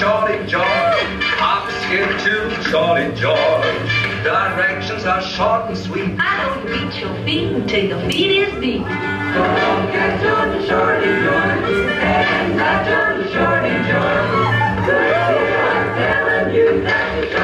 Shorty George. Hop, skip to Shorty George. Directions are short and sweet. I don't beat your feet until your feet is beat. Don't get to shorty George. And not to the shorty George. Girl, I'm telling you that